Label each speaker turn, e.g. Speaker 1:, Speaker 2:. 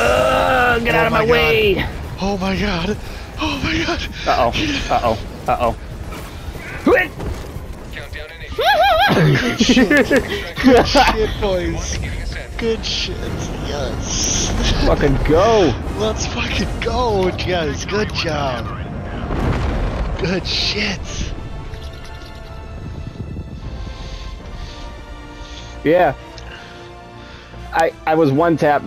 Speaker 1: Ugh, get out of
Speaker 2: oh
Speaker 1: my,
Speaker 2: my
Speaker 1: way!
Speaker 2: Oh my god. Oh my god.
Speaker 1: Uh oh. Uh oh. Uh oh.
Speaker 3: Countdown in eight.
Speaker 2: Good shit, boys. Good shit. Yes.
Speaker 1: Fucking go!
Speaker 2: Let's fucking go, guys. Good job. Good shit.
Speaker 1: Yeah. I I was one tap